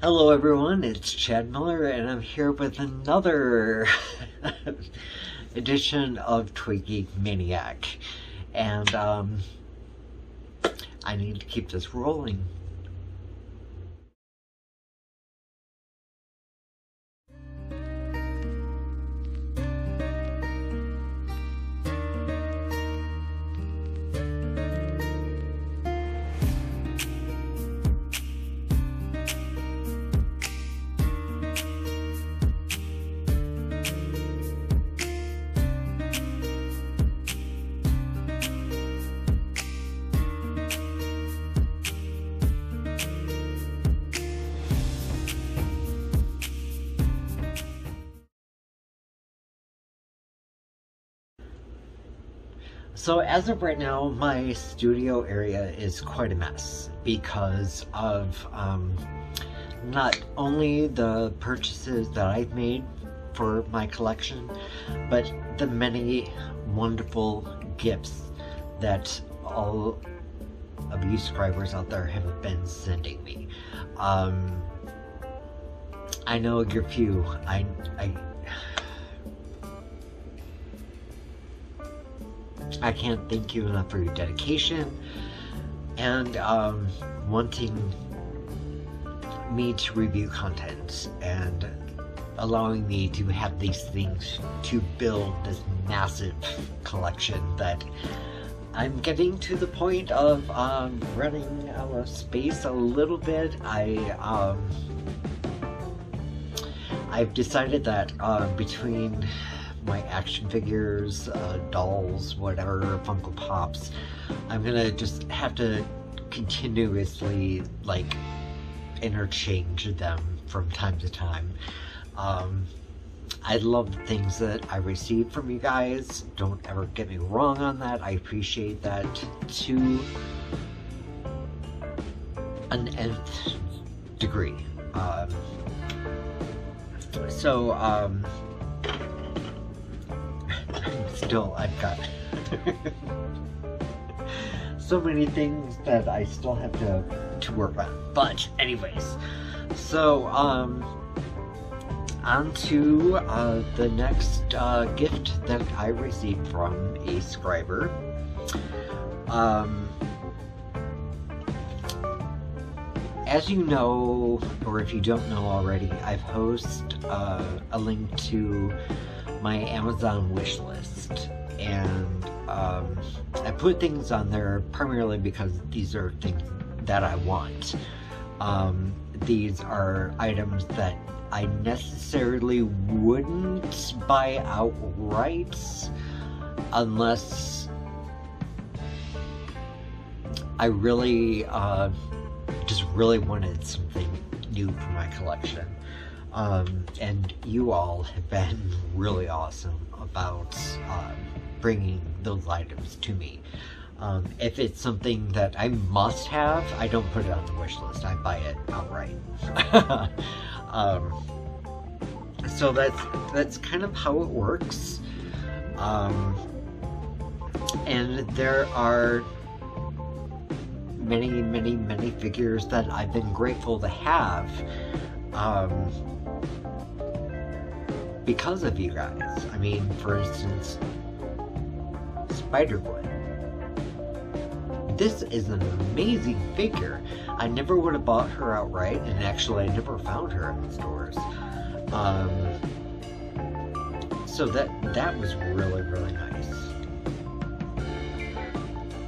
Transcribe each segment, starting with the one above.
Hello everyone, it's Chad Miller and I'm here with another edition of Toy Geek Maniac. And um, I need to keep this rolling. So as of right now, my studio area is quite a mess because of um, not only the purchases that I've made for my collection, but the many wonderful gifts that all of you subscribers out there have been sending me. Um, I know you're few. I, I I can't thank you enough for your dedication and um, wanting me to review contents and allowing me to have these things to build this massive collection that I'm getting to the point of um, running out of space a little bit. I um, I've decided that uh, between my action figures, uh, dolls, whatever, Funko Pops. I'm gonna just have to continuously, like, interchange them from time to time. Um, I love things that I receive from you guys. Don't ever get me wrong on that. I appreciate that to an nth degree. Um, so, um, still, I've got so many things that I still have to, to work on. But anyways, so, um, on to uh, the next uh, gift that I received from a scriber. Um, as you know, or if you don't know already, I've posted uh, a link to my Amazon wish list. And um, I put things on there primarily because these are things that I want. Um, these are items that I necessarily wouldn't buy outright unless I really uh, just really wanted something new for my collection. Um, and you all have been really awesome about um, bringing those items to me. Um, if it's something that I must have, I don't put it on the wish list. I buy it outright. um, so that's that's kind of how it works. Um, and there are many, many, many figures that I've been grateful to have. Um, because of you guys. I mean, for instance, Spider-Gwen. This is an amazing figure. I never would have bought her outright, and actually I never found her in the stores. Um, so that that was really, really nice.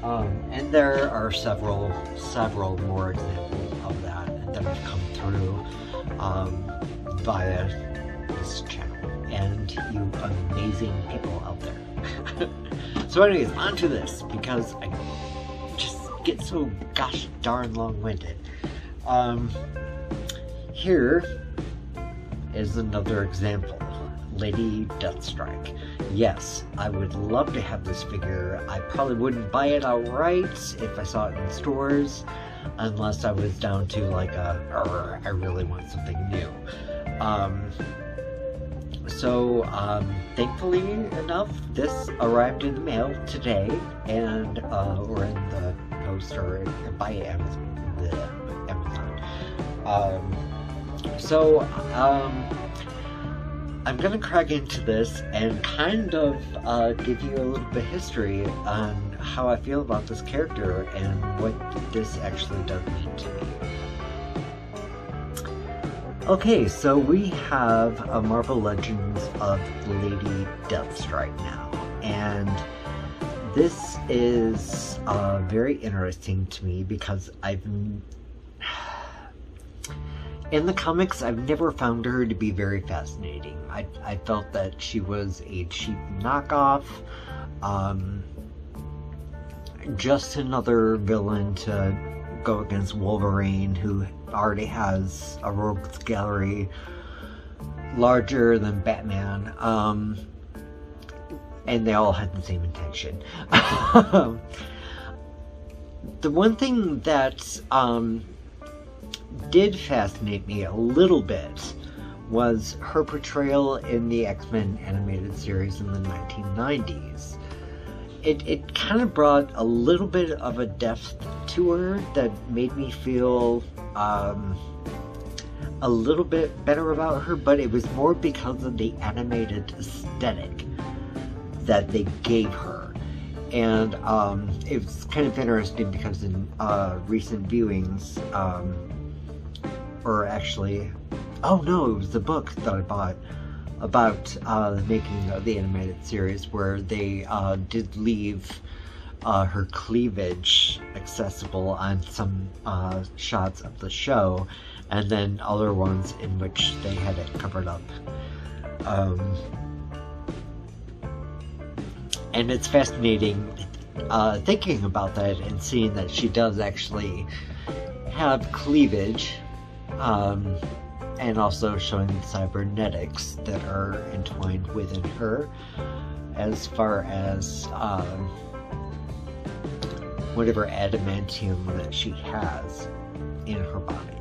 Um, and there are several, several more examples of that that have come through um, via this channel and you amazing people out there. so anyways, on to this, because I just get so gosh darn long-winded. Um, here is another example. Lady Deathstrike. Yes, I would love to have this figure. I probably wouldn't buy it outright if I saw it in stores, unless I was down to like a, I really want something new. Um, so, um, thankfully enough, this arrived in the mail today, and uh, or in the post or by Amazon. The Amazon. Um, so um, I'm gonna crack into this and kind of uh, give you a little bit of history on how I feel about this character and what this actually does mean to me. Okay, so we have a Marvel Legends of Lady Deathstrike now, and this is uh, very interesting to me because I've in the comics, I've never found her to be very fascinating. I, I felt that she was a cheap knockoff, um, just another villain to go against Wolverine, who already has a rogues gallery larger than Batman. Um, and they all had the same intention. the one thing that um, did fascinate me a little bit was her portrayal in the X-Men animated series in the 1990s. It, it kind of brought a little bit of a depth to her that made me feel um, a little bit better about her, but it was more because of the animated aesthetic that they gave her. And um, kind of interesting because in uh, recent viewings, um, or actually, oh no, it was the book that I bought about uh, the making of the animated series where they uh, did leave uh, her cleavage accessible on some uh, shots of the show, and then other ones in which they had it covered up. Um, and it's fascinating uh, thinking about that and seeing that she does actually have cleavage um, and also showing the cybernetics that are entwined within her as far as um, whatever adamantium that she has in her body.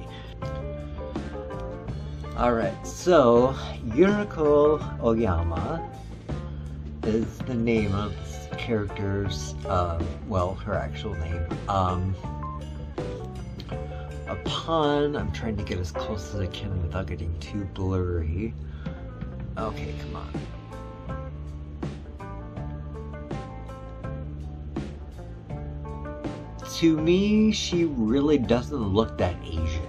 Alright, so Yuriko Oyama is the name of character's, uh, well, her actual name. Um, upon, I'm trying to get as close as I can without getting too blurry. Okay, come on. To me, she really doesn't look that Asian.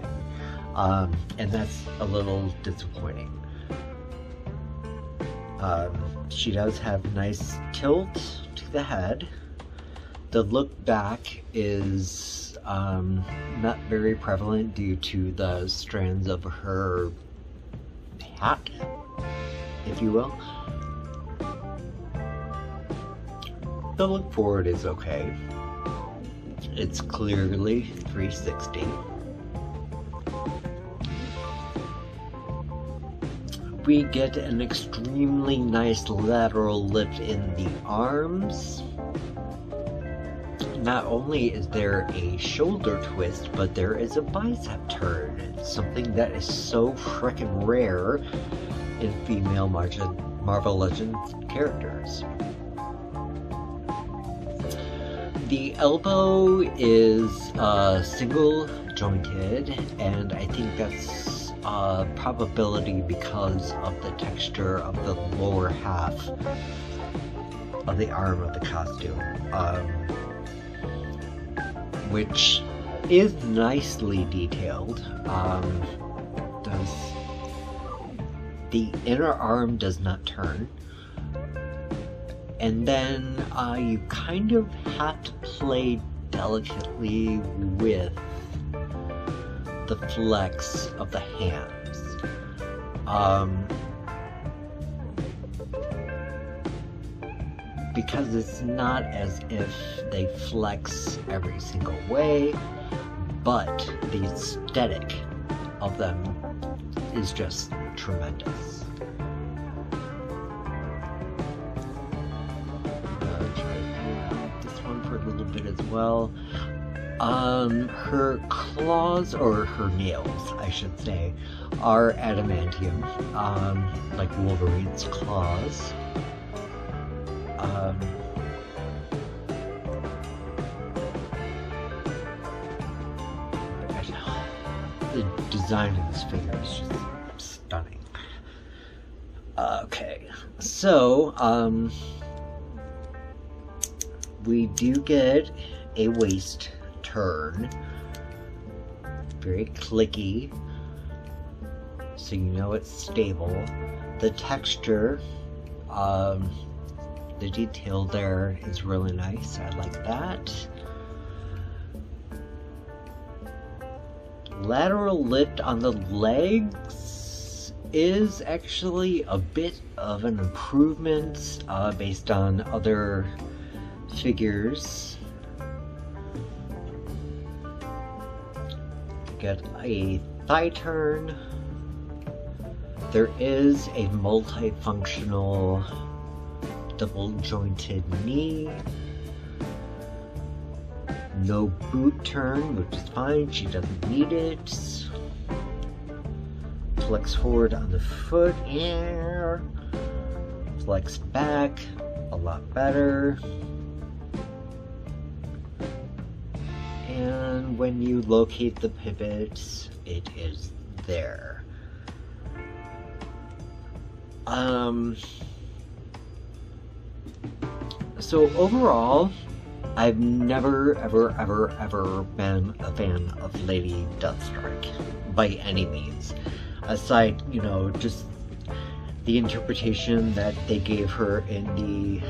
Um, and that's a little disappointing. Um, she does have nice tilt to the head. The look back is um, not very prevalent due to the strands of her hat, if you will. The look forward is okay. It's clearly 360. we get an extremely nice lateral lift in the arms. Not only is there a shoulder twist, but there is a bicep turn. Something that is so freaking rare in female Marvel Legends characters. The elbow is uh, single jointed, and I think that's uh, probability because of the texture of the lower half of the arm of the costume, um, which is nicely detailed. Um, does the inner arm does not turn, and then uh, you kind of have to play delicately with the flex of the hands. Um, because it's not as if they flex every single way, but the aesthetic of them is just tremendous. this one for a little bit as well. Um, her claws, or her nails, I should say, are adamantium, um, like Wolverine's claws. Um, the design of this figure is just stunning. Okay, so um, we do get a waist turn, very clicky, so you know it's stable. The texture, um, the detail there is really nice. I like that. Lateral lift on the legs is actually a bit of an improvement uh, based on other figures. Get a thigh turn. There is a multifunctional double jointed knee. No boot turn, which is fine, she doesn't need it. Flex forward on the foot, yeah. Flex back, a lot better. And when you locate the pivot, it is there. Um, so overall, I've never, ever, ever, ever been a fan of Lady Deathstrike by any means. Aside, you know, just the interpretation that they gave her in the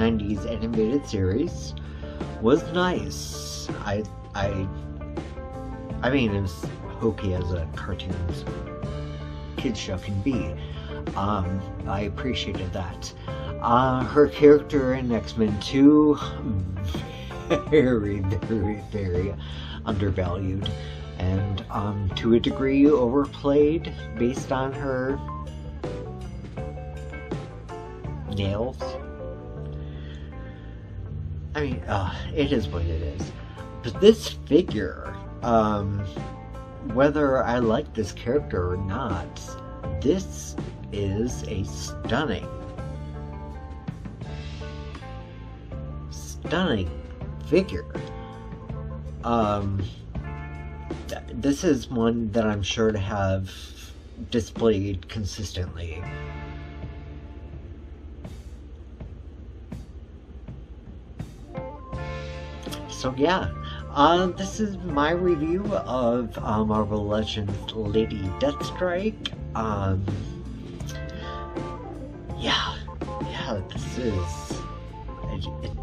90s animated series was nice. I, I, I mean, as hokey as a cartoon kids show can be. Um, I appreciated that. Uh, her character in X-Men 2, very, very, very undervalued. And um, to a degree overplayed based on her nails. I mean, uh, it is what it is. But this figure, um, whether I like this character or not, this is a stunning stunning figure. Um, th this is one that I'm sure to have displayed consistently. So yeah, uh, this is my review of uh, Marvel Legends Lady Deathstrike. Um, yeah, yeah, this is... It, it,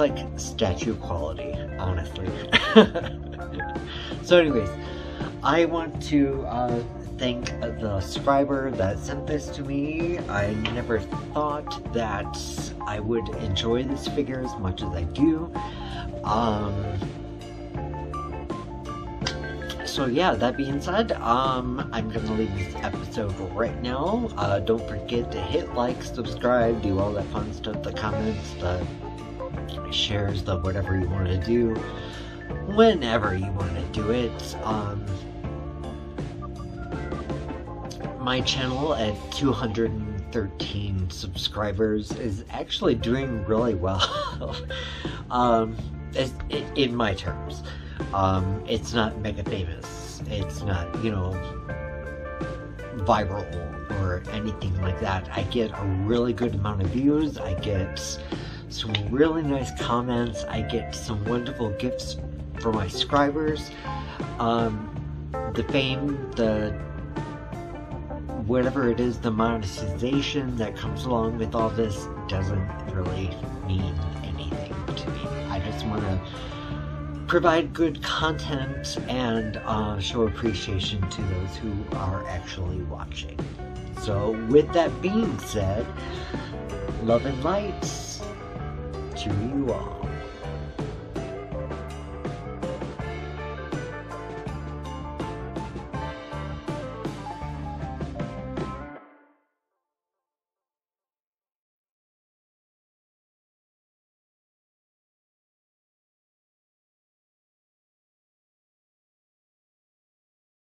like statue quality, honestly. so anyways, I want to uh, thank the subscriber that sent this to me. I never thought that I would enjoy this figure as much as I do. Um, so yeah, that being said, um, I'm gonna leave this episode right now. Uh, don't forget to hit like, subscribe, do all that fun stuff, the comments, the shares, the whatever you want to do, whenever you want to do it. Um, my channel at 213 subscribers is actually doing really well. um, in my terms. Um, it's not mega famous. It's not, you know, viral or anything like that. I get a really good amount of views. I get some really nice comments. I get some wonderful gifts from my subscribers. Um, the fame, the whatever it is, the monetization that comes along with all this doesn't really mean anything to me. I just want to provide good content and uh, show appreciation to those who are actually watching. So, with that being said, love and light to you all.